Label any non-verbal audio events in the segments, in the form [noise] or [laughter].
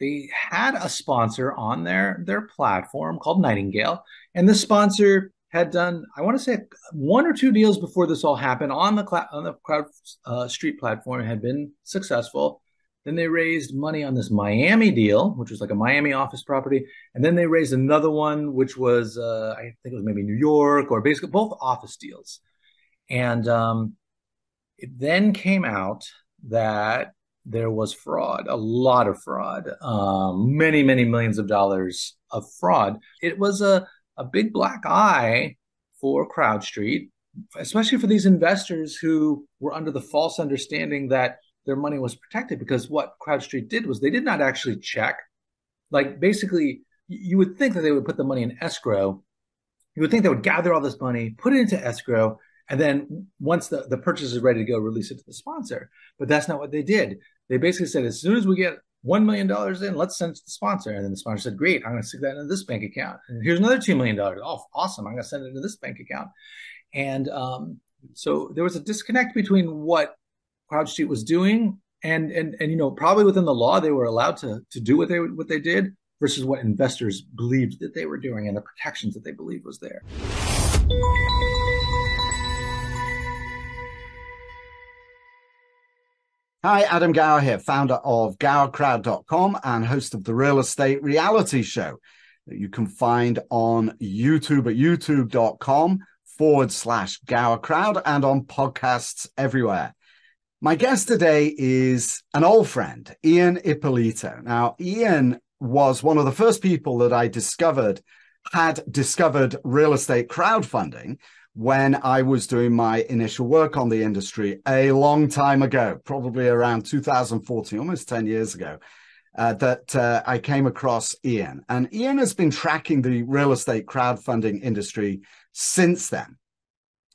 they had a sponsor on their their platform called Nightingale, and the sponsor had done I want to say one or two deals before this all happened on the on the Crowd uh, Street platform had been successful. Then they raised money on this Miami deal, which was like a Miami office property, and then they raised another one, which was uh, I think it was maybe New York or basically both office deals. And um, it then came out that there was fraud, a lot of fraud, um, many, many millions of dollars of fraud. It was a, a big black eye for CrowdStreet, especially for these investors who were under the false understanding that their money was protected. Because what CrowdStreet did was they did not actually check. Like basically, you would think that they would put the money in escrow. You would think they would gather all this money, put it into escrow, and then once the, the purchase is ready to go, release it to the sponsor. But that's not what they did. They basically said, as soon as we get $1 million in, let's send it to the sponsor. And then the sponsor said, great, I'm going to stick that into this bank account. And here's another $2 million. Oh, awesome. I'm going to send it into this bank account. And um, so there was a disconnect between what CrowdStreet was doing and, and, and, you know, probably within the law, they were allowed to, to do what they, what they did versus what investors believed that they were doing and the protections that they believed was there. Hi, Adam Gower here, founder of GowerCrowd.com and host of the Real Estate Reality Show that you can find on YouTube at youtube.com forward slash GowerCrowd and on podcasts everywhere. My guest today is an old friend, Ian Ippolito. Now, Ian was one of the first people that I discovered had discovered real estate crowdfunding when I was doing my initial work on the industry a long time ago, probably around 2014, almost 10 years ago, uh, that uh, I came across Ian. And Ian has been tracking the real estate crowdfunding industry since then.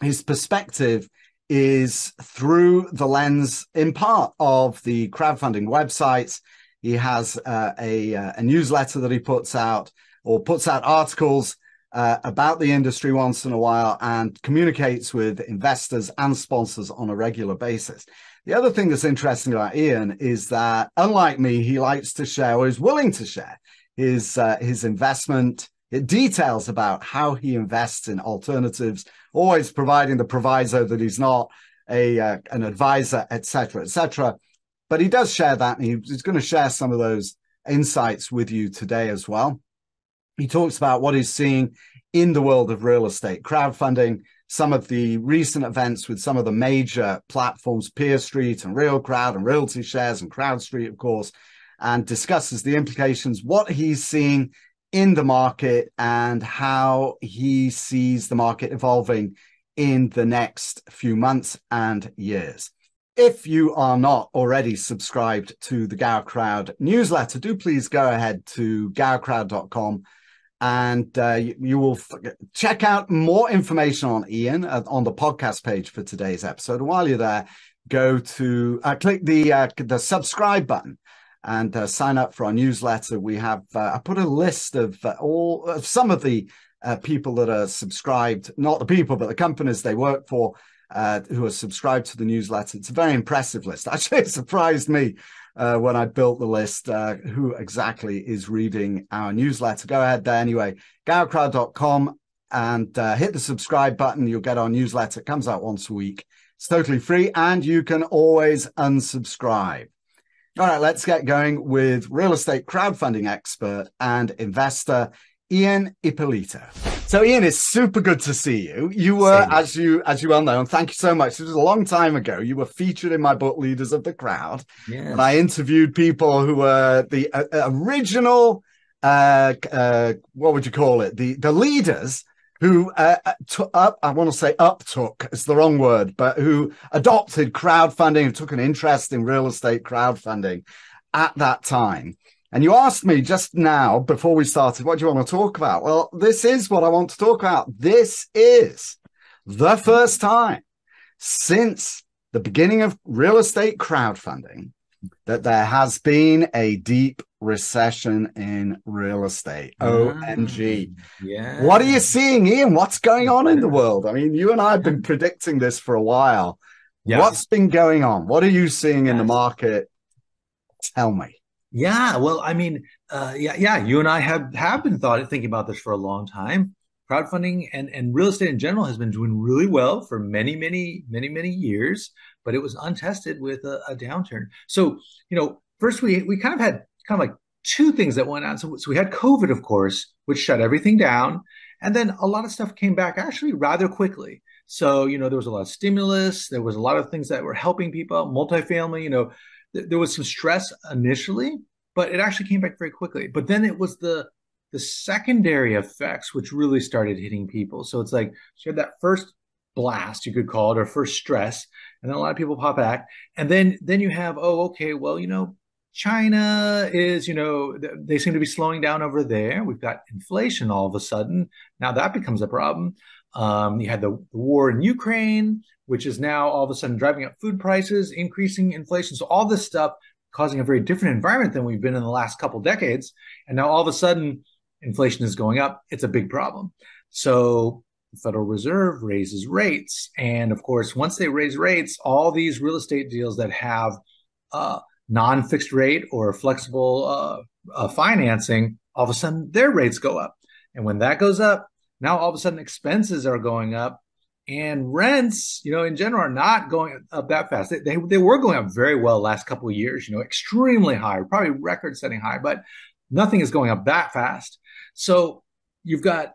His perspective is through the lens, in part, of the crowdfunding websites. He has uh, a, uh, a newsletter that he puts out or puts out articles uh, about the industry once in a while and communicates with investors and sponsors on a regular basis. The other thing that's interesting about Ian is that, unlike me, he likes to share or is willing to share his uh, his investment details about how he invests in alternatives, always providing the proviso that he's not a uh, an advisor, etc., etc. But he does share that, and he's going to share some of those insights with you today as well. He talks about what he's seeing in the world of real estate, crowdfunding, some of the recent events with some of the major platforms, Peer Street and Real Crowd and Realty Shares and Crowd Street, of course, and discusses the implications, what he's seeing in the market and how he sees the market evolving in the next few months and years. If you are not already subscribed to the Gower Crowd newsletter, do please go ahead to gowercrowd.com and uh, you, you, will f- check out more information on Ian uh, on the podcast page for today's episode. And while you're there, go to uh, click the uh, the subscribe button and uh, sign up for our newsletter. We have uh, I put a list of all of some of the people that are subscribed, not the people, but the companies they work for. Who are subscribed to the newsletter. It's a very impressive list. [laughs] Actually, it surprised me uh, when I built the list uh, who exactly is reading our newsletter. Go ahead there anyway, gowercrowd.com and uh, hit the subscribe button. You'll get our newsletter. It comes out once a week. It's totally free and you can always unsubscribe. All right, let's get going with real estate crowdfunding expert and investor Ian Ippolito. So, Ian, it's super good to see you. You were, Same. as you as you well know, and thank you so much. It was a long time ago. You were featured in my book, Leaders of the Crowd, yes. and I interviewed people who were the uh, uh, original. Uh, uh, what would you call it? The the leaders who uh, uh t- up, I want to say uptook, it's the wrong word, but who adopted crowdfunding and took an interest in real estate crowdfunding at that time. And you asked me just now before we started, what do you want to talk about? Well, this is what I want to talk about. This is the first time since the beginning of real estate crowdfunding that there has been a deep recession in real estate. Mm. OMG. Yeah. What are you seeing, Ian? What's going on in the [laughs] world? I mean, you and I have been predicting this for a while. Yeah. What's been going on? What are you seeing in the market? Tell me. Yeah, well, I mean, uh, yeah, yeah. You and I have have been thought thinking about this for a long time. Crowdfunding and and real estate in general has been doing really well for many, many, many, many years, but it was untested with a, a downturn. So, you know, first we we kind of had kind of like two things that went on. So, so we had COVID, of course, which shut everything down, and then a lot of stuff came back actually rather quickly. So, you know, there was a lot of stimulus, there was a lot of things that were helping people, multifamily, you know there was some stress initially, but it actually came back very quickly. But then it was the the secondary effects which really started hitting people. So it's like you had that first blast, you could call it, or first stress, and then a lot of people pop back, and then then you have oh okay, well you know China is, you know, they seem to be slowing down over there. We've got inflation all of a sudden. Now that becomes a problem. Um, you had the, the, war in Ukraine, which is now all of a sudden driving up food prices, increasing inflation. So all this stuff causing a very different environment than we've been in the last couple decades. And now all of a sudden, inflation is going up. It's a big problem. So the Federal Reserve raises rates, and of course, once they raise rates, all these real estate deals that have uh, non-fixed rate or flexible uh, uh, financing, all of a sudden their rates go up. And when that goes up, now all of a sudden expenses are going up and rents, you know, in general are not going up that fast. They, they, they were going up very well last couple of years, you know, extremely high, probably record setting high, but nothing is going up that fast. So you've got,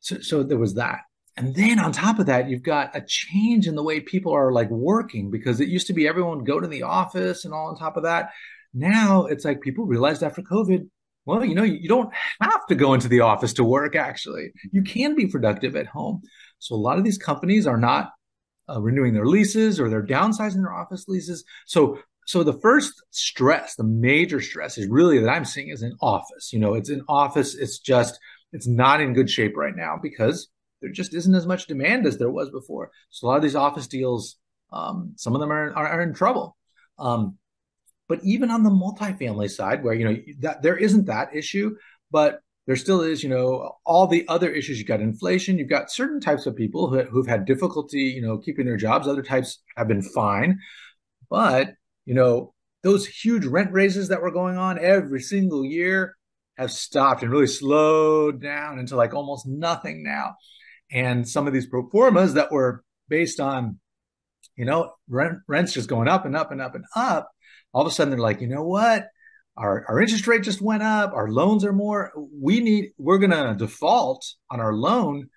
so, so there was that. And then on top of that, you've got a change in the way people are like working because it used to be everyone would go to the office and all on top of that. Now it's like people realized after COVID, well, you know, you don't have to go into the office to work, actually. You can be productive at home. So a lot of these companies are not uh, renewing their leases or they're downsizing their office leases. So so the first stress, the major stress is really that I'm seeing is in office. You know, it's in office, it's just it's not in good shape right now because there just isn't as much demand as there was before. So a lot of these office deals, um, some of them are, are, are in trouble. Um, but even on the multifamily side, where you know that there isn't that issue, but there still is, you know, all the other issues. You've got inflation. You've got certain types of people who, who've had difficulty, you know, keeping their jobs. Other types have been fine, but you know, those huge rent raises that were going on every single year have stopped and really slowed down into like almost nothing now. And some of these pro formas that were based on, you know, rent, rents just going up and up and up and up all of a sudden they're like, you know what? Our, our interest rate just went up. Our loans are more. We need, we're going to default on our loan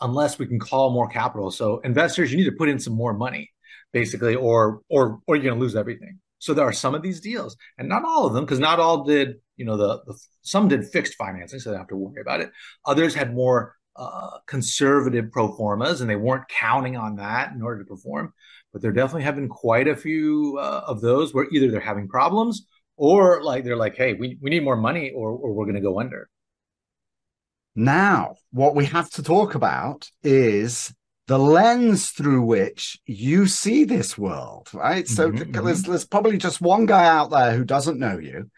unless we can call more capital. So investors, you need to put in some more money basically, or, or, or you're going to lose everything. So there are some of these deals and not all of them, because not all did, you know, the, the, some did fixed financing. So they don't have to worry about it. Others had more uh, conservative pro formas and they weren't counting on that in order to perform but there definitely been quite a few uh, of those where either they're having problems or like they're like, hey, we, we need more money or, or we're going to go under. Now, what we have to talk about is the lens through which you see this world, right? So mm-hmm, there's, mm-hmm. there's probably just one guy out there who doesn't know you.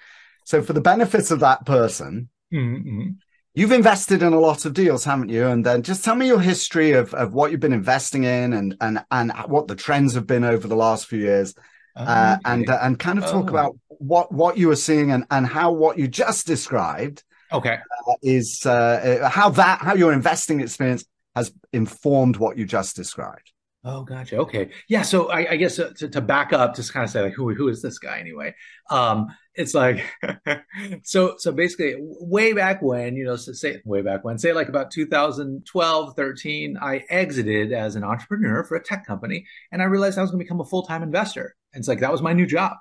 So for the benefit of that person, mm-hmm. You've invested in a lot of deals, haven't you? And then just tell me your history of, of what you've been investing in and, and, and what the trends have been over the last few years. Uh, okay. Uh, and, uh, and kind of talk oh. about what, what you were seeing and, and how what you just described okay uh, is uh, uh, how that how your investing experience has informed what you just described Oh, gotcha. Okay. Yeah. So I, I guess to, to, back up, just kind of say like, who, who is this guy anyway? Um, it's like, [laughs] so, so basically way back when, you know, so say way back when, say like about 2012, 13, I exited as an entrepreneur for a tech company and I realized I was going to become a full-time investor. And it's like, that was my new job.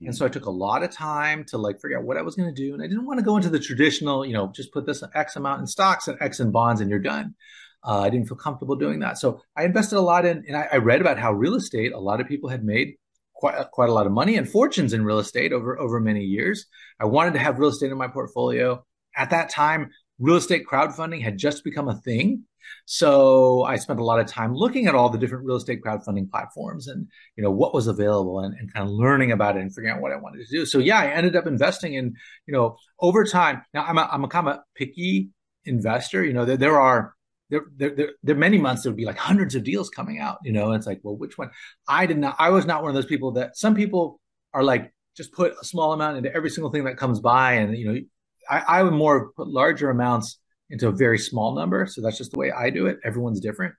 And so I took a lot of time to like figure out what I was going to do. And I didn't want to go into the traditional, you know, just put this X amount in stocks and X in bonds and you're done. Uh, I didn't feel comfortable doing that. So I invested a lot in, and I, I, read about how real estate, a lot of people had made quite, quite a lot of money and fortunes in real estate over, over many years. I wanted to have real estate in my portfolio. At that time, real estate crowdfunding had just become a thing. So I spent a lot of time looking at all the different real estate crowdfunding platforms and you know what was available and, and, kind of learning about it and figuring out what I wanted to do. So yeah, I ended up investing in you know over time. Now I'm a, I'm a kind of a picky investor. You know there, there are there, there, there, there are many months there would be like hundreds of deals coming out, you know, it's like, well, which one? I did not, I was not one of those people that some people are like just put a small amount into every single thing that comes by, and you know, I, I would more put larger amounts into a very small number. So that's just the way I do it. Everyone's different,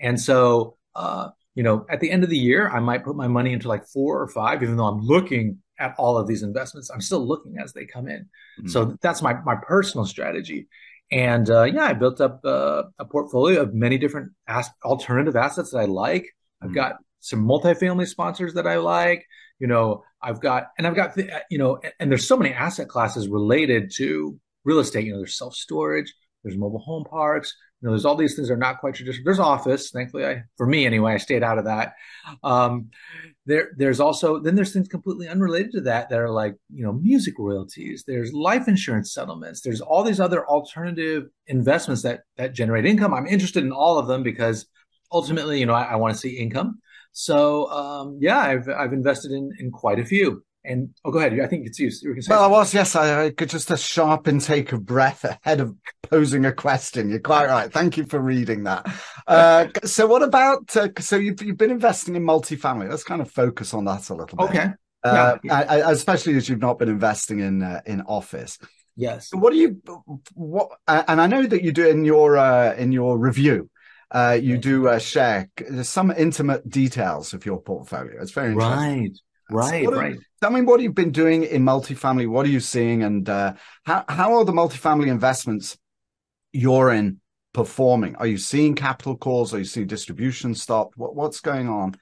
and so uh, you know, at the end of the year, I might put my money into like four or five, even though I'm looking at all of these investments. I'm still looking as they come in. Mm-hmm. So that's my my personal strategy. And uh, yeah, I built up uh, a portfolio of many different as- alternative assets that I like. I've mm-hmm. got some multifamily sponsors that I like. You know, I've got, and I've got, th- you know, and, and there's so many asset classes related to real estate. You know, there's self storage, there's mobile home parks, you know, there's all these things that are not quite traditional. There's office, thankfully, I for me anyway, I stayed out of that. Um, there, there's also then there's things completely unrelated to that that are like you know music royalties. There's life insurance settlements. There's all these other alternative investments that that generate income. I'm interested in all of them because ultimately, you know, I, I want to see income. So um, yeah, I've I've invested in in quite a few. And oh, go ahead. I think it's you. you well, I was yes. I, I could just a sharp intake of breath ahead of posing a question. You're quite right. Thank you for reading that. [laughs] Uh, so, what about? Uh, so you've you've been investing in multifamily. Let's kind of focus on that a little bit. Okay. Uh, yeah. I, especially as you've not been investing in uh, in office. Yes. What do you? What? And I know that you do in your uh, in your review. Uh, you do uh, share some intimate details of your portfolio. It's very interesting. Right. Right, so right. tell me what you've been doing in multifamily. What are you seeing, and uh, how how are the multifamily investments you're in performing? Are you seeing capital calls? Are you seeing distribution stopped? What what's going on?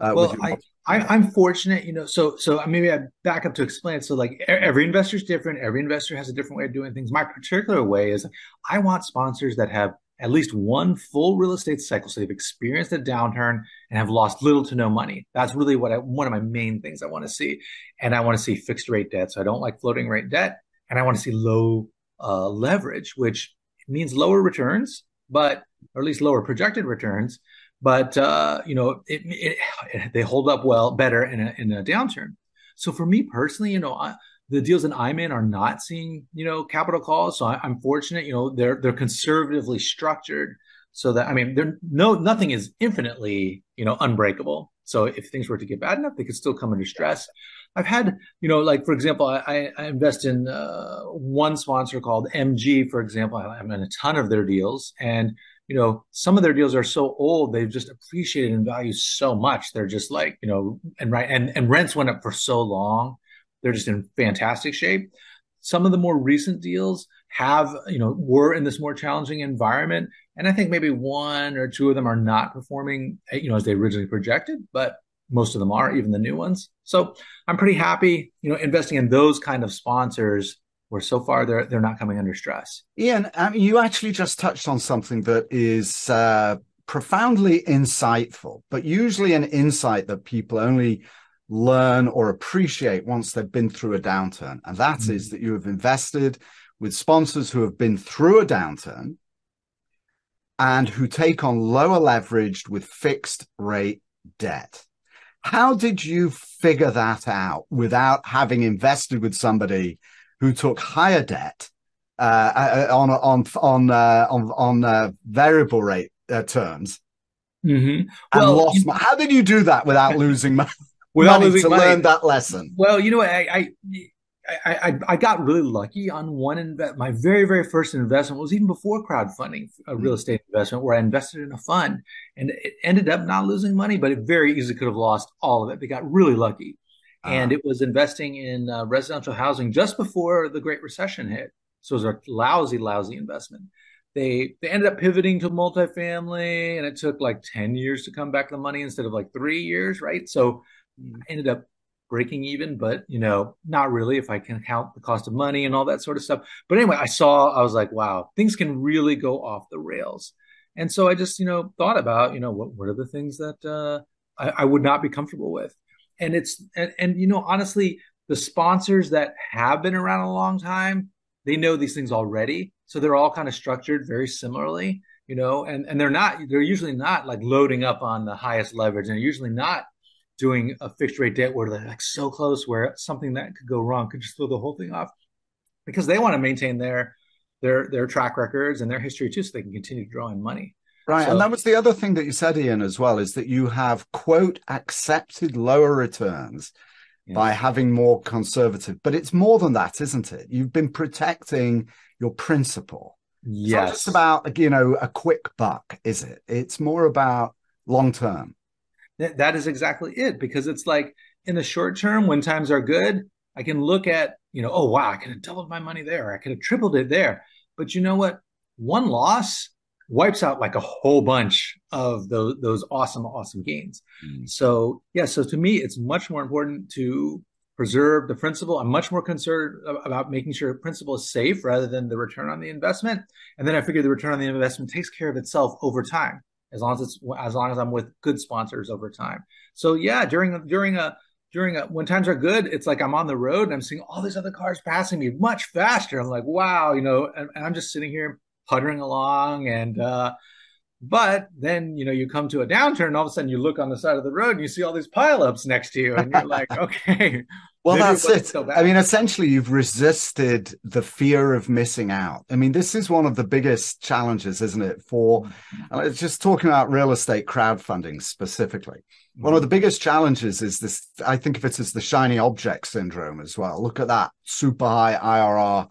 Uh, well, I, I, am fortunate, you know. So so maybe I back up to explain. So like every investor is different. Every investor has a different way of doing things. My particular way is I want sponsors that have at least one full real estate cycle. So they've experienced a downturn and have lost little to no money. That's really what I, one of my main things I want to see. And I want to see fixed rate debt. So I don't like floating rate debt. And I want to see low uh, leverage, which means lower returns, but, or at least lower projected returns. But, uh, you know, it, it, they hold up well, better in a, in a downturn. So for me personally, you know, I, the deals that I'm in are not seeing, you know, capital calls. So I, am fortunate, you know, they're they're conservatively structured so that I mean, there no nothing is infinitely, you know, unbreakable. So if things were to get bad enough, they could still come under stress. I've had, you know, like for example, I, I invest in uh, one sponsor called MG, for example. I'm in a ton of their deals, and you know, some of their deals are so old they've just appreciated in value so much. They're just like, you know, and right and and rents went up for so long they're just in fantastic shape. Some of the more recent deals have, you know, were in this more challenging environment. And I think maybe one or two of them are not performing, you know, as they originally projected, but most of them are, even the new ones. So I'm pretty happy, you know, investing in those kind of sponsors where so far they're they're not coming under stress. Ian, mean, you actually just touched on something that is uh, profoundly insightful, but usually an insight that people only learn or appreciate once they've been through a downturn. And that mm-hmm. is that you have invested with sponsors who have been through a downturn and who take on lower leveraged with fixed rate debt. How did you figure that out without having invested with somebody who took higher debt uh, uh on on on uh, on on uh, variable rate uh, terms mm-hmm. and well, lost? You... How did you do that without [laughs] losing money? Without money to money. learn that lesson. Well, you know, I, I I, I, got really lucky on one invest. My very, very first investment was even before crowdfunding a real hmm. estate investment where I invested in a fund and it ended up not losing money, but it very easily could have lost all of it. They got really lucky. Uh-huh. And it was investing in uh, residential housing just before the Great Recession hit. So it was a lousy, lousy investment. They they ended up pivoting to multifamily, and it took like ten years to come back the money instead of like three years, right? So I ended up breaking even, but you know, not really if I can count the cost of money and all that sort of stuff. But anyway, I saw, I was like, wow, things can really go off the rails. And so I just, you know, thought about, you know, what, what are the things that uh, I, I would not be comfortable with? And it's, and, and, you know, honestly, the sponsors that have been around a long time, they know these things already. So they're all kind of structured very similarly, you know, and, and they're not, they're usually not like loading up on the highest leverage. And usually not doing a fixed rate debt where they're like so close where something that could go wrong could just throw the whole thing off because they want to maintain their their their track records and their history too so they can continue drawing money right so, and that was the other thing that you said ian as well is that you have quote accepted lower returns yeah. by having more conservative. But it's more than that, isn't it? You've been protecting your principal. Yes. It's not just about, you know, a quick buck, is it? It's more about long term. That is exactly it. Because it's like in the short term, when times are good, I can look at, you know, oh, wow, I could have doubled my money there. I could have tripled it there. But you know what? One loss wipes out like a whole bunch of those those awesome awesome gains. Mm. So yeah, so to me, it's much more important to preserve the principal. I'm much more concerned about making sure the principal is safe rather than the return on the investment. And then I figure the return on the investment takes care of itself over time, as long as it's as long as I'm with good sponsors over time. So yeah, during during a during a, when times are good, it's like I'm on the road and I'm seeing all these other cars passing me much faster. I'm like, wow, you know, and, and I'm just sitting here puttering along and uh but then you know you come to a downturn all of a sudden you look on the side of the road and you see all these pileups next to you and you're like [laughs] okay well that's it i mean essentially you've resisted the fear of missing out i mean this is one of the biggest challenges isn't it for mm-hmm. just talking about real estate crowdfunding specifically mm-hmm. one of the biggest challenges is this i think of it as the shiny object syndrome as well look at that super high irr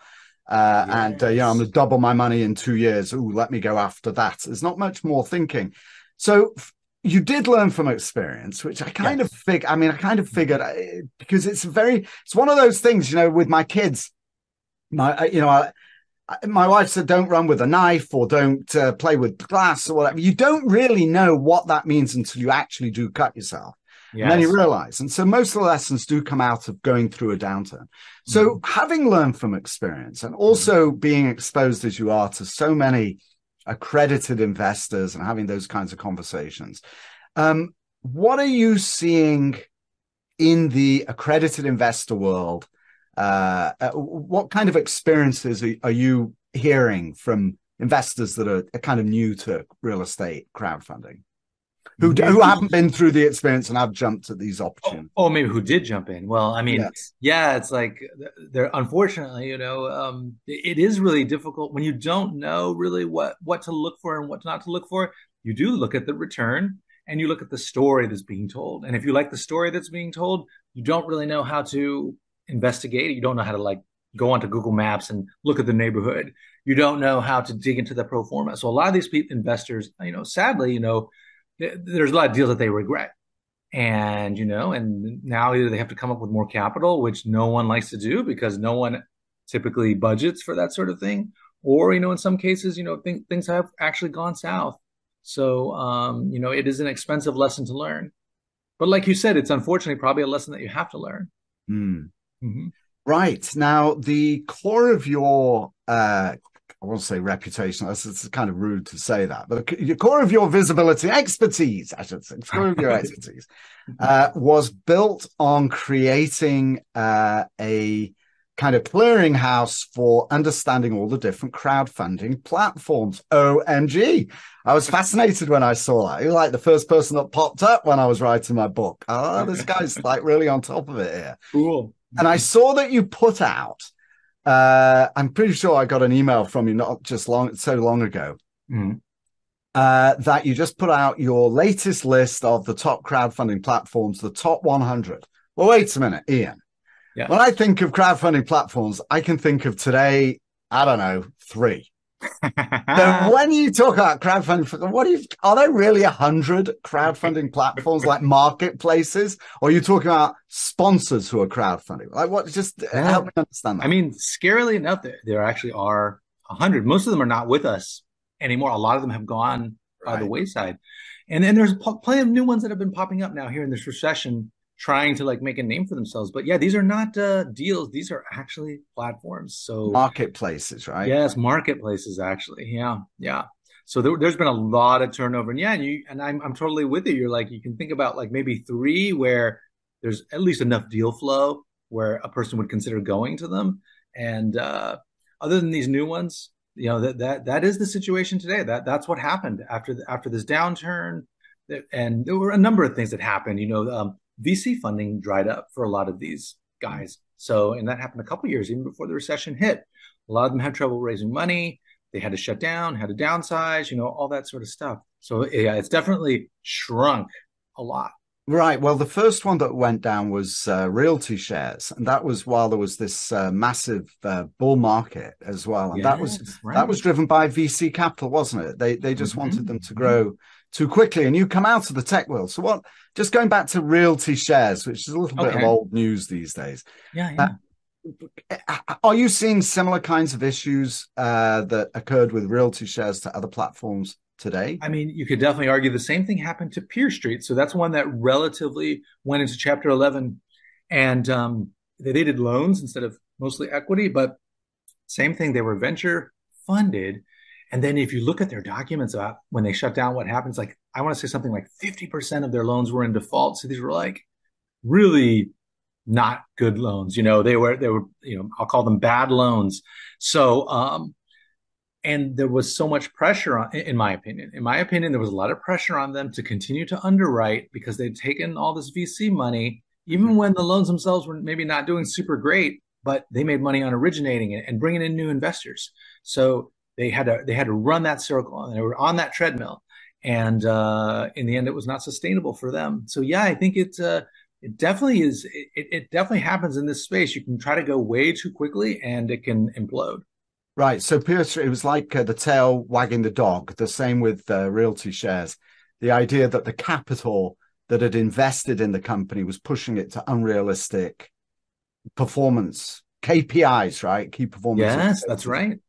uh, yes. And, uh, you know, I'm going to double my money in two years. Ooh, let me go after that. There's not much more thinking. So you did learn from experience, which I kind yes. of fig. I mean, I kind of figured uh, because it's very, it's one of those things, you know, with my kids, my, you know, I, my wife said, don't run with a knife or don't uh, play with glass or whatever. You don't really know what that means until you actually do cut yourself. Yes. And then you realize. And so most of the lessons do come out of going through a downturn. So mm. having learned from experience and also mm. being exposed as you are to so many accredited investors and having those kinds of conversations, um, what are you seeing in the accredited investor world? Uh, uh, what kind of experiences are, are you hearing from investors that are kind of new to real estate crowdfunding? Who who haven't been through the experience and have jumped at these opportunities. Oh, oh, maybe who did jump in. Well, I mean, yes. yeah, it's like there. Unfortunately, you know, um, it is really difficult when you don't know really what what to look for and what not to look for. You do look at the return and you look at the story that's being told. And if you like the story that's being told, you don't really know how to investigate. You don't know how to like go onto Google Maps and look at the neighborhood. You don't know how to dig into the pro forma. So a lot of these people, investors, you know, sadly, you know there's a lot of deals that they regret. And you know and now either they have to come up with more capital which no one likes to do because no one typically budgets for that sort of thing. Or you know in some cases you know th- things have actually gone south. So um you know it is an expensive lesson to learn. But like you said it's unfortunately probably a lesson that you have to learn. Mm. mm-hmm. right. Now the core of your uh I won't say reputation. It's kind of rude to say that, but the core of your visibility expertise, I should say, core of your [laughs] expertise, uh, was built on creating uh, a kind of clearinghouse for understanding all the different crowdfunding platforms. OMG. I was fascinated when I saw that. You're like the first person that popped up when I was writing my book. Oh, this guy's like really on top of it here. Cool. And I saw that you put out uh, I'm pretty sure I got an email from you not just long so long ago mm. uh, that you just put out your latest list of the top crowdfunding platforms, the top 100. Well, wait a minute, Ian. Yeah. When I think of crowdfunding platforms, I can think of today, I don't know, three so [laughs] when you talk about crowdfunding, what you are there really a hundred crowdfunding [laughs] platforms like marketplaces, or are you talking about sponsors who are crowdfunding? Like what? Just yeah. help me understand that. I mean, scarily enough, there, there actually are a hundred. Most of them are not with us anymore. A lot of them have gone right. by the wayside, and then there's plenty of new ones that have been popping up now here in this recession trying to like make a name for themselves. But yeah, these are not uh, deals; these are actually platforms. So marketplaces, right? Yes, marketplaces actually. Yeah, yeah. So there, has been a lot of turnover, and yeah, and you and I'm I'm totally with you. You're like you can think about like maybe three where there's at least enough deal flow where a person would consider going to them, and uh, other than these new ones, you know that that that is the situation today. That that's what happened after the, after this downturn and there were a number of things that happened. You know, um, VC funding dried up for a lot of these guys. So, and that happened a couple years even before the recession hit. A lot of them had trouble raising money. They had to shut down, had to downsize, you know, all that sort of stuff. So, yeah, it's definitely shrunk a lot. Right. Well, the first one that went down was uh, realty shares, and that was while there was this uh, massive uh, bull market as well, and yes, that was right. that was driven by VC capital, wasn't it? They they just mm-hmm. wanted them to grow too quickly, and you come out of the tech world. So what? Just going back to realty shares, which is a little okay. bit of old news these days. Yeah. yeah. Uh, are you seeing similar kinds of issues uh, that occurred with realty shares to other platforms today? I mean, you could definitely argue the same thing happened to PeerStreet. So that's one that relatively went into Chapter 11, and um, they did loans instead of mostly equity. But same thing, they were venture funded. And then if you look at their documents about when they shut down, what happens? Like I want to say something like 50% of their loans were in default. So these were like really not good loans. You know, they were they were you know I'll call them bad loans. So um, and there was so much pressure on, in my opinion. In my opinion, there was a lot of pressure on them to continue to underwrite because they'd taken all this VC money, even when the loans themselves were maybe not doing super great, but they made money on originating it and bringing in new investors. So they had to they had to run that circle and they were on that treadmill. And uh, in the end, it was not sustainable for them. So yeah, I think it's. Uh, it definitely is it, it definitely happens in this space. You can try to go way too quickly and it can implode. Right. So PeerStreet was like uh, the tail wagging the dog. The same with uh, realty shares. The idea that the capital that had invested in the company was pushing it to unrealistic performance kpis right? Key performance. Yes that's right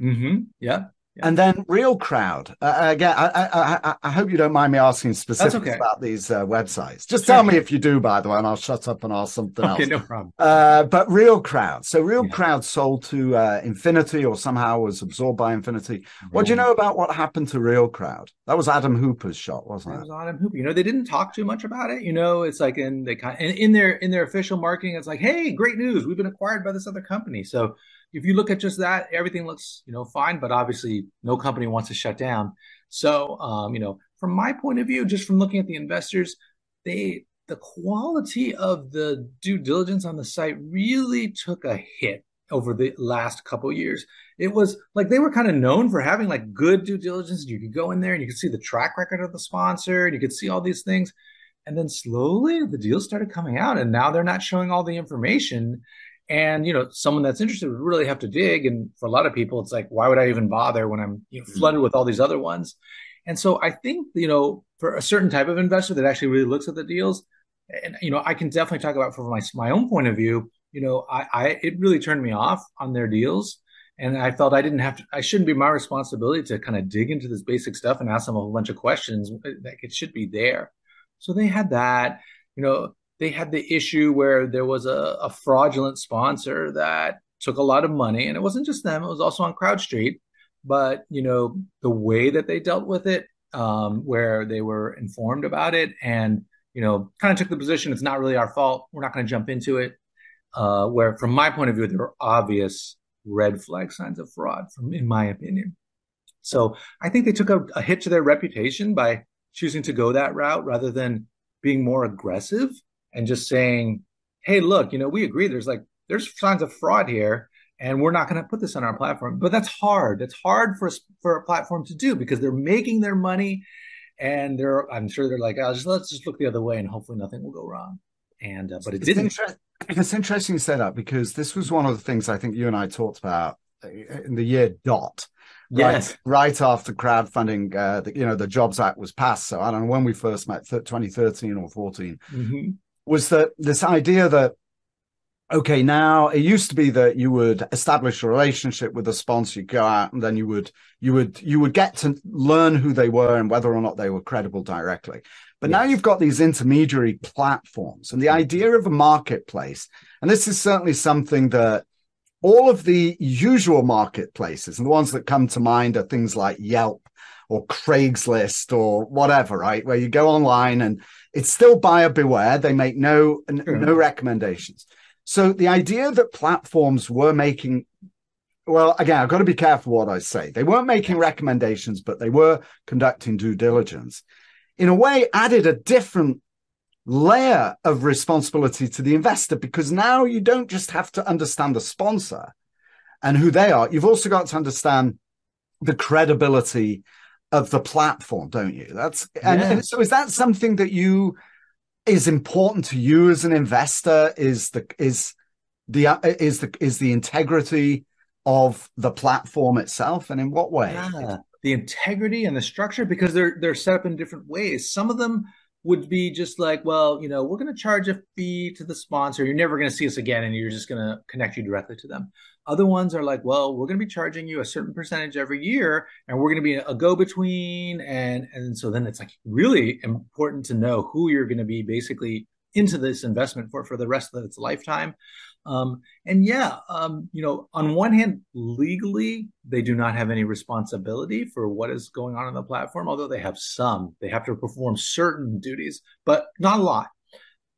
mm-hmm. yeah and then Real Crowd. Uh, uh, again, I, I, I, I, hope you don't mind me asking specifics okay. about these uh, websites. Just sure. tell me if you do, by the way, and I'll shut up and ask something okay, else. no problem. Uh, but Real Crowd. So Real yeah. Crowd sold to uh, Infinity or somehow was absorbed by Infinity. What do you know about what happened to Real Crowd? That was Adam Hooper's shot, wasn't it? That was Adam Hooper. You know, they didn't talk too much about it. You know, it's like in they kind in, in their in their official marketing, it's like, hey, great news, we've been acquired by this other company. So if you look at just that, everything looks, you know, fine, but obviously no company wants to shut down. So, um, you know, from my point of view, just from looking at the investors, they, the quality of the due diligence on the site really took a hit over the last couple years. It was like they were kind of known for having like good due diligence. You could go in there and you could see the track record of the sponsor and you could see all these things. And then slowly the deals started coming out and now they're not showing all the information. And you know, someone that's interested would really have to dig. And for a lot of people, it's like, why would I even bother when I'm you know, mm-hmm. flooded with all these other ones? And so I think you know, for a certain type of investor that actually really looks at the deals, and you know, I can definitely talk about from my my own point of view. You know, I, I it really turned me off on their deals and I felt I didn't have to. I shouldn't be my responsibility to kind of dig into this basic stuff and ask them a whole bunch of questions. That it should be there. So they had that. You know, they had the issue where there was a, a fraudulent sponsor that took a lot of money, and it wasn't just them; it was also on CrowdStreet. But you know, the way that they dealt with it, um, where they were informed about it, and you know, kind of took the position it's not really our fault. We're not going to jump into it. Uh, where, from my point of view, there are obvious red flag signs of fraud, from in my opinion. So I think they took a, a hit to their reputation by choosing to go that route rather than being more aggressive and just saying, "Hey, look, you know, we agree. There's like there's signs of fraud here, and we're not going to put this on our platform." But that's hard. That's hard for us for a platform to do because they're making their money, and they're I'm sure they're like, "Oh, just let's just look the other way, and hopefully nothing will go wrong." And uh, but it it's didn't. Inter- it's interesting you say that because this was one of the things I think you and I talked about in the year dot. Yes. Right, right after crowdfunding, uh, the, you know, the Jobs Act was passed. So I don't know when we first met, 2013 or 14. Mm-hmm was that this idea that okay now it used to be that you would establish a relationship with a sponsor you go out and then you would you would you would get to learn who they were and whether or not they were credible directly but yes. now you've got these intermediary platforms and the mm. idea of a marketplace and this is certainly something that all of the usual marketplaces and the ones that come to mind are things like yelp or Craigslist or whatever, right? Where you go online and it's still buyer beware. They make no sure. no recommendations. So the idea that platforms were making well, again, I've got to be careful what I say. They weren't making recommendations, but they were conducting due diligence. In a way, added a different layer of responsibility to the investor because now you don't just have to understand the sponsor and who they are. You've also got to understand the credibility of the platform, don't you? That's and, and, so is that something that you is important to you as an investor is the is the is the is the integrity of the platform itself, and in what way? Yeah, the integrity and the structure because they're they're set up in different ways. Some of them would be just like, well, you know, we're going to charge a fee to the sponsor. You're never going to see us again, and you're just going to connect you directly to them. Other ones are like, well, we're going to be charging you a certain percentage every year, and we're going to be a go between, and and so then it's like really important to know who you're going to be basically into this investment for for the rest of its lifetime. Um, and yeah, um, you know, on one hand, legally, they do not have any responsibility for what is going on on the platform, although they have some. They have to perform certain duties, but not a lot.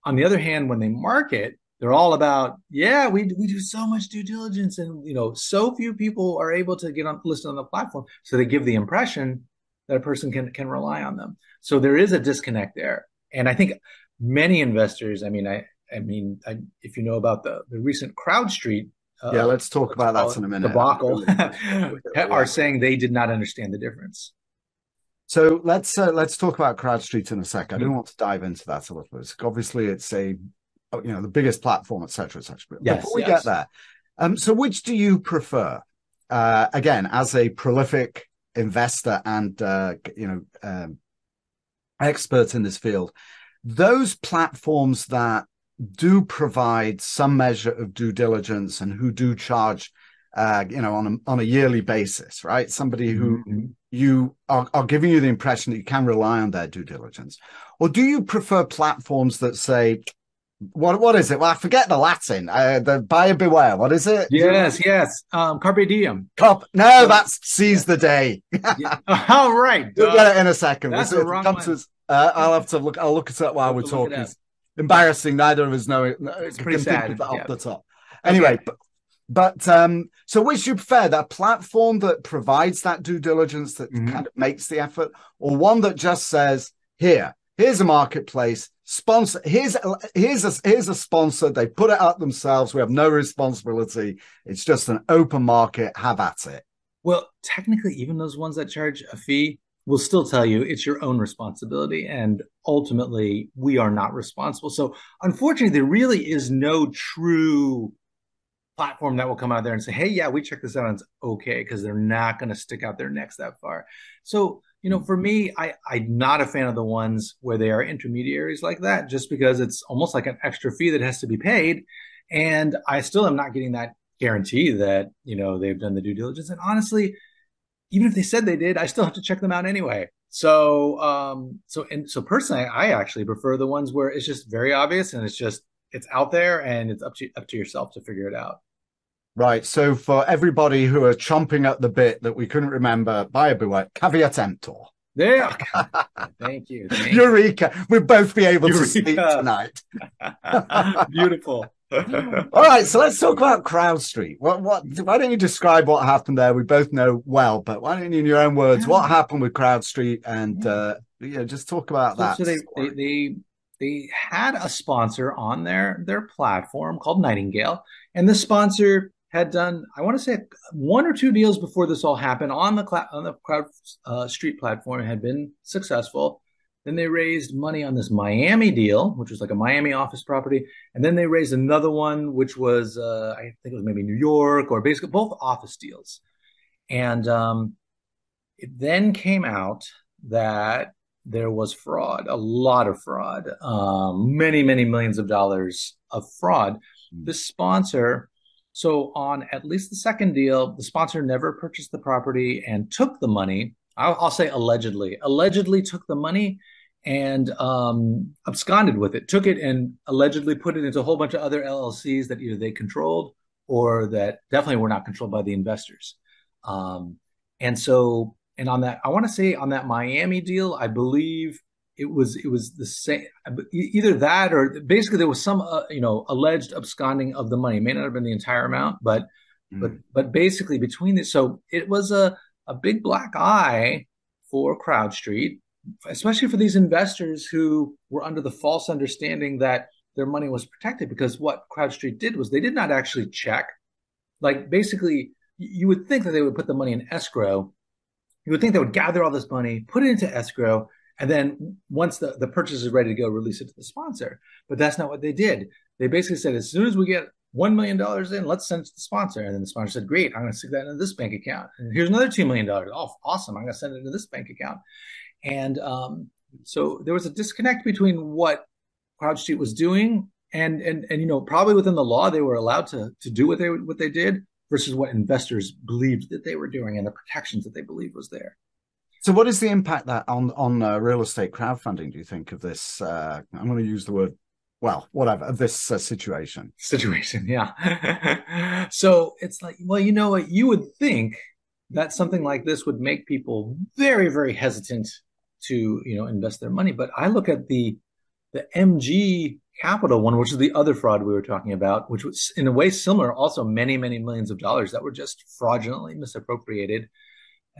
On the other hand, when they market, they're all about, yeah, we, we do so much due diligence, and you know, so few people are able to get on listed on the platform. So they give the impression that a person can can rely on them. So there is a disconnect there. And I think many investors, I mean, I I mean, I, if you know about the the recent CrowdStreet, uh, yeah, let's talk about that in a minute. Debacle [laughs] are saying they did not understand the difference. So let's uh, let's talk about CrowdStreet in a sec. I mm-hmm. don't want to dive into that a little bit. Obviously, it's a you know the biggest platform, etc., etc. Yes, before we yes. get there, um, so which do you prefer? Uh, again, as a prolific investor and uh, you know um, expert in this field, those platforms that do provide some measure of due diligence and who do charge uh, you know on a, on a yearly basis right somebody who mm-hmm. you are, are, giving you the impression that you can rely on their due diligence or do you prefer platforms that say what what is it? Well, I forget the Latin. Uh, the buyer beware. What is it? Yes, yes. Um, carpe diem. Carp. No, that's seize the day. yeah. [laughs] All right. We'll get it in a second. That's the wrong one. uh, I'll have to look. I'll look at it while we're talking embarrassing. Neither of us know it. It's pretty sad. That yeah. off the top. Anyway, okay. but, but um, so which you prefer that platform that provides that due diligence that mm-hmm. kind of makes the effort, or one that just says, "Here, here's a marketplace." Sponsor here's here's a here's a sponsor. They put it out themselves. We have no responsibility. It's just an open market. Have at it. Well, technically, even those ones that charge a fee, will still tell you it's your own responsibility. And ultimately, we are not responsible. So, unfortunately, there really is no true platform that will come out there and say, hey, yeah, we checked this out and it's okay, because they're not going to stick out their necks that far. So, you know, for me, I, I'm not a fan of the ones where they are intermediaries like that, just because it's almost like an extra fee that has to be paid. And I still am not getting that guarantee that, you know, they've done the due diligence. And honestly, even if they said they did, I still have to check them out anyway. So, um, so and so personally, I actually prefer the ones where it's just very obvious and it's just it's out there and it's up to up to yourself to figure it out. Right. So for everybody who are chomping at the bit that we couldn't remember, buyer beware, caveat emptor. There. [laughs] Thank you. Thank Eureka. You. We'll both be able Eureka. to sleep tonight. [laughs] [laughs] Beautiful. All right, so let's talk about CrowdStreet. What, what? Why don't you describe what happened there? We both know well, but why don't you, in your own words, what happened with CrowdStreet, and uh, yeah, just talk about so, that. So they, they, they they had a sponsor on their their platform called Nightingale, and the sponsor had done I want to say one or two deals before this all happened on the on the Crowd uh, Street platform had been successful. Then they raised money on this Miami deal, which was like a Miami office property. And then they raised another one, which was, uh, I think it was maybe New York or basically both office deals. And um, it then came out that there was fraud, a lot of fraud, um, many, many millions of dollars of fraud. Mm-hmm. The sponsor, so on at least the second deal, the sponsor never purchased the property and took the money I'll, I'll say allegedly, allegedly took the money and um, absconded with it, took it and allegedly put it into a whole bunch of other LLCs that either they controlled or that definitely were not controlled by the investors. Um, and so, and on that, I want to say on that Miami deal, I believe it was it was the same, either that or basically there was some uh, you know alleged absconding of the money. It may not have been the entire amount, but mm. but but basically between this, so it was a a big black eye for CrowdStreet, especially for these investors who were under the false understanding that their money was protected. Because what CrowdStreet did was they did not actually check. Like basically, you would think that they would put the money in escrow. You would think they would gather all this money, put it into escrow, And then once the, the purchase is ready to go, release it to the sponsor. But that's not what they did. They basically said, as soon as we get $1 million in, let's send it to the sponsor. And then the sponsor said, great, I'm going to stick that into this bank account. And here's another $2 million. Oh, awesome. I'm going to send it into this bank account. And um, so there was a disconnect between what CrowdStreet was doing and, and, and, you know, probably within the law, they were allowed to, to do what they, what they did versus what investors believed that they were doing and the protections that they believed was there. So, what is the impact that on on uh, real estate crowdfunding? Do you think of this? Uh, I'm going to use the word, well, whatever of this uh, situation. Situation, yeah. [laughs] so it's like, well, you know what? You would think that something like this would make people very, very hesitant to you know invest their money. But I look at the the MG Capital one, which is the other fraud we were talking about, which was in a way similar, also many, many millions of dollars that were just fraudulently misappropriated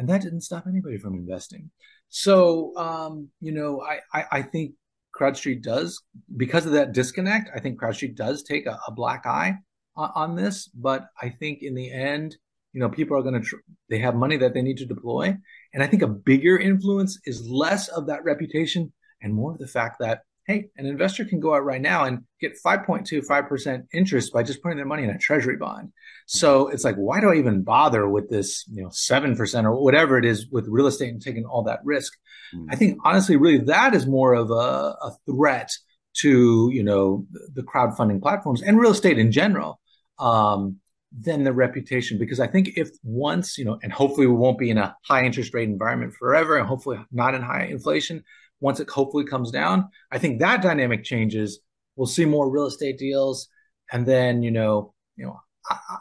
and that didn't stop anybody from investing. So, um, you know, I, I, I, think CrowdStreet does, because of that disconnect, I think CrowdStreet does take a, a black eye on, on, this. But I think in the end, you know, people are going to, tr- they have money that they need to deploy. And I think a bigger influence is less of that reputation and more of the fact that hey, an investor can go out right now and get 5.25% interest by just putting their money in a treasury bond. So it's like, why do I even bother with this, you know, 7% or whatever it is with real estate and taking all that risk? Mm. I think honestly, really that is more of a, a threat to, you know, the crowdfunding platforms and real estate in general. Um, than the reputation because I think if once, you know, and hopefully we won't be in a high interest rate environment forever and hopefully not in high inflation, once it hopefully comes down, I think that dynamic changes. We'll see more real estate deals, and then you know, you know,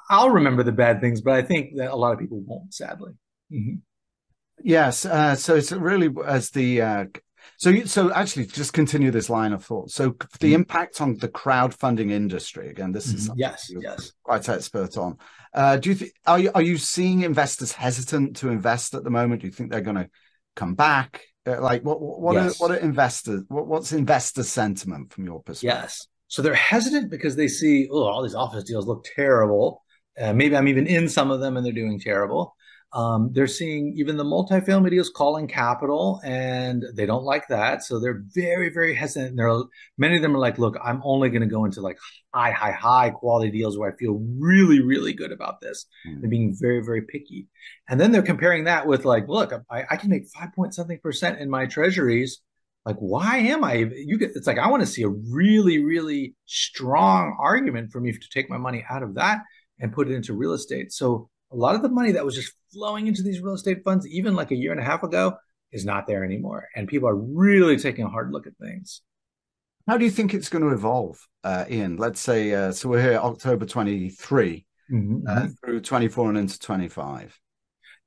I, will remember the bad things, but I think that a lot of people won't. Sadly. Mm-hmm. Yes. Uh, so it's really as the uh, so you, so actually just continue this line of thought. So the mm-hmm. impact on the crowdfunding industry again. This is mm-hmm. yes, yes, quite expert on. Uh, do you think are you are you seeing investors hesitant to invest at the moment? Do you think they're going to come back? Uh, like what what yes. are what are investors what, what's investor sentiment from your perspective? Yes. So they're hesitant because they see, oh, all these office deals look terrible. Uh, maybe I'm even in some of them and they're doing terrible. Um, they're seeing even the multifamily deals calling capital, and they don't like that. So they're very, very hesitant. And they're many of them are like, "Look, I'm only going to go into like high, high, high quality deals where I feel really, really good about this." Mm. They're being very, very picky, and then they're comparing that with like, "Look, I, I can make five point something percent in my treasuries." Like, why am I? You get it's like I want to see a really, really strong argument for me to take my money out of that and put it into real estate. So a lot of the money that was just flowing into these real estate funds, even like a year and a half ago, is not there anymore. And people are really taking a hard look at things. How do you think it's going to evolve, uh, Ian? Let's say, uh, so we're here October 23 mm-hmm. uh, mm-hmm. through 24 and into 25.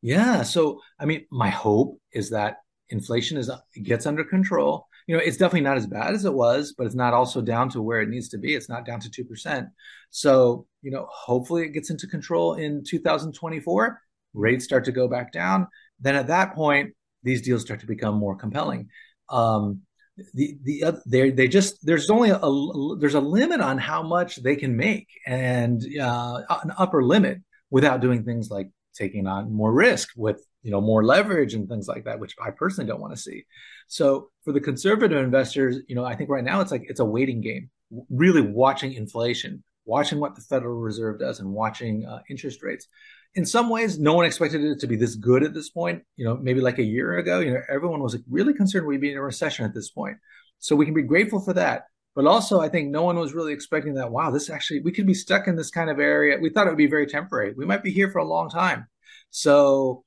Yeah. So, I mean, my hope is that inflation is gets under control you know, it's definitely not as bad as it was, but it's not also down to where it needs to be. It's not down to 2%. So, you know, hopefully it gets into control in 2024. Rates start to go back down. Then at that point, these deals start to become more compelling. Um, the the they they just there's only a, a, there's a limit on how much they can make and uh, an upper limit without doing things like taking on more risk with you know more leverage and things like that which i personally don't want to see. So for the conservative investors you know i think right now it's like it's a waiting game really watching inflation watching what the federal reserve does and watching uh, interest rates. In some ways no one expected it to be this good at this point you know maybe like a year ago you know everyone was like really concerned we'd be in a recession at this point. So we can be grateful for that but also i think no one was really expecting that wow this actually we could be stuck in this kind of area. We thought it would be very temporary. We might be here for a long time. So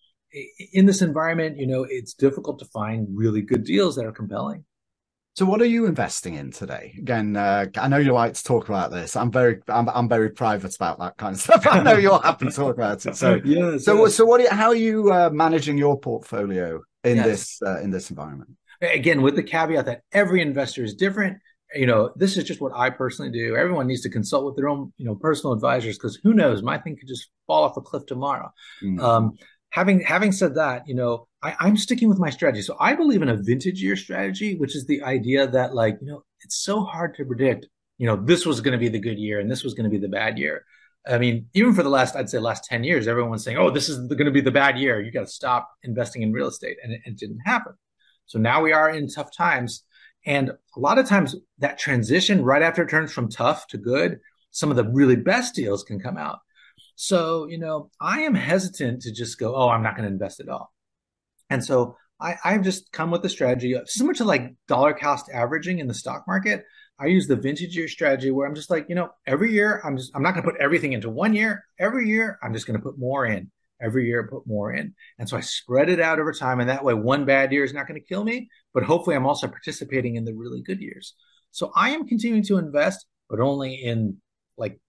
in this environment, you know, it's difficult to find really good deals that are compelling. So, what are you investing in today? Again, uh, I know you like to talk about this. I'm very, I'm, I'm very private about that kind of stuff. [laughs] I know you're happy to talk about it. So, [laughs] yeah. So, so what? You, how are you uh, managing your portfolio in yes. this uh, in this environment? Again, with the caveat that every investor is different. You know, this is just what I personally do. Everyone needs to consult with their own, you know, personal advisors because who knows, my thing could just fall off a cliff tomorrow. Mm-hmm. Um, having having said that, you know, I, am sticking with my strategy. So I believe in a vintage year strategy, which is the idea that like, you know, it's so hard to predict, you know, this was going to be the good year and this was going to be the bad year. I mean, even for the last, I'd say last 10 years, everyone's saying, oh, this is going to be the bad year. You got to stop investing in real estate. And it, it didn't happen. So now we are in tough times. And a lot of times that transition right after it turns from tough to good, some of the really best deals can come out. So, you know, I am hesitant to just go, oh, I'm not going to invest at all. And so I, I've just come with a strategy similar to like dollar cost averaging in the stock market. I use the vintage year strategy where I'm just like, you know, every year I'm just I'm not going to put everything into one year. Every year I'm just going to put more in. Every year put more in. And so I spread it out over time and that way one bad year is not going to kill me, but hopefully I'm also participating in the really good years. So I am continuing to invest, but only in like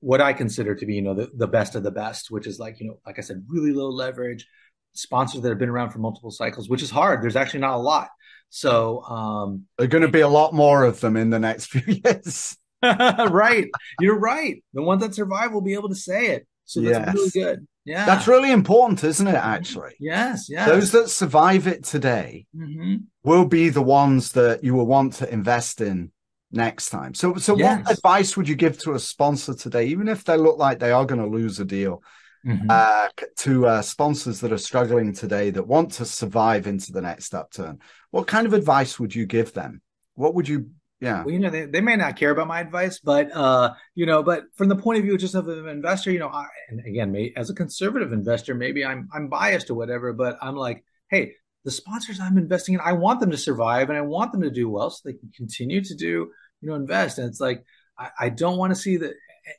what I consider to be, you know, the, the best of the best, which is like, you know, like I said, really low leverage, sponsors that have been around for multiple cycles, which is hard. There's actually not a lot. So um there are going to be a lot more of them in the next [laughs] few years. [laughs] right. You're right. The ones that survive will be able to say it. So that's yes. really good. Yeah. That's really important, isn't it, actually? Yes, yes. Those that survive it today mm-hmm. will be the ones that you will want to invest in next time. So, so yes. what advice would you give to a sponsor today, even if they look like they are going to lose a deal, mm-hmm. uh, to uh, sponsors that are struggling today that want to survive into the next upturn? What kind of advice would you give them? What would you? Yeah, well, you know, they, they may not care about my advice, but uh, you know, but from the point of view just of an investor, you know, I, and again, may, as a conservative investor, maybe I'm I'm biased or whatever, but I'm like, hey, the sponsors I'm investing in, I want them to survive and I want them to do well so they can continue to do you know invest and it's like i, I don't want to see the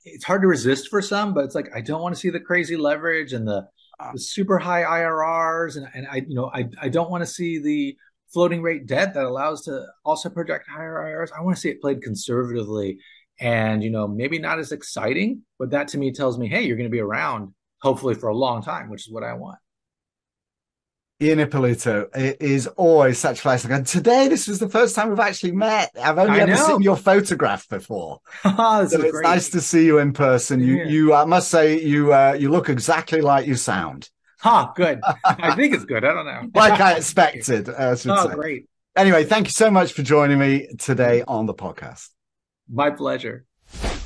it's hard to resist for some but it's like i don't want to see the crazy leverage and the, ah. the super high irrs and, and i you know i, I don't want to see the floating rate debt that allows to also project higher IRRs. I want to see it played conservatively and you know maybe not as exciting, but that to me tells me, hey, you're going to be around hopefully for a long time, which is what I want. Ian Ippolito, it is always such a pleasure. And today, this was the first time we've actually met. I've only I ever know. seen your photograph before. [laughs] so it's great. nice to see you in person. You, yeah. you, I must say, you, uh, you look exactly like you sound. Huh, good. I think it's good. I don't know. [laughs] like I [laughs] expected. I oh, say. great. Anyway, thank you so much for joining me today on the podcast. My pleasure.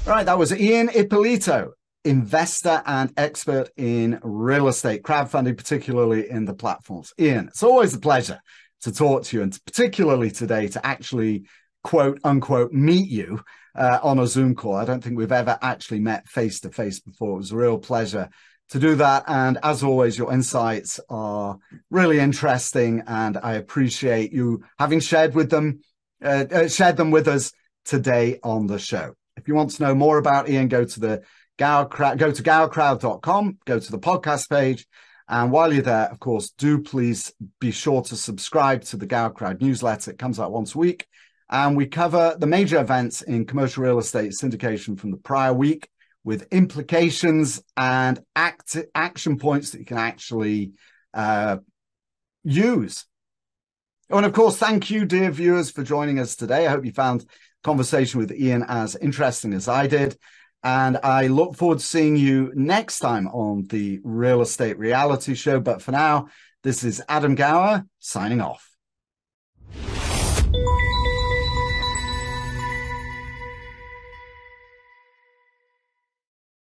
All right, that was Ian Ippolito investor and expert in real estate crowdfunding, particularly in the platforms. Ian, it's always a pleasure to talk to you, and particularly today to actually quote unquote meet you uh, on a Zoom call. I don't think we've ever actually met face to face before. It was a real pleasure to do that. And as always, your insights are really interesting, and I appreciate you having shared with them, uh, uh, shared them with us today on the show. If you want to know more about Ian, go to the Gower Crowd, go to gowercrowd.com, go to the podcast page. And while you're there, of course, do please be sure to subscribe to the Gower Crowd newsletter. It comes out once a week. And we cover the major events in commercial real estate syndication from the prior week with implications and act, action points that you can actually uh, use. And of course, thank you, dear viewers, for joining us today. I hope you found conversation with Ian as interesting as I did. And I look forward to seeing you next time on the Real Estate Reality Show. But for now, this is Adam Gower signing off.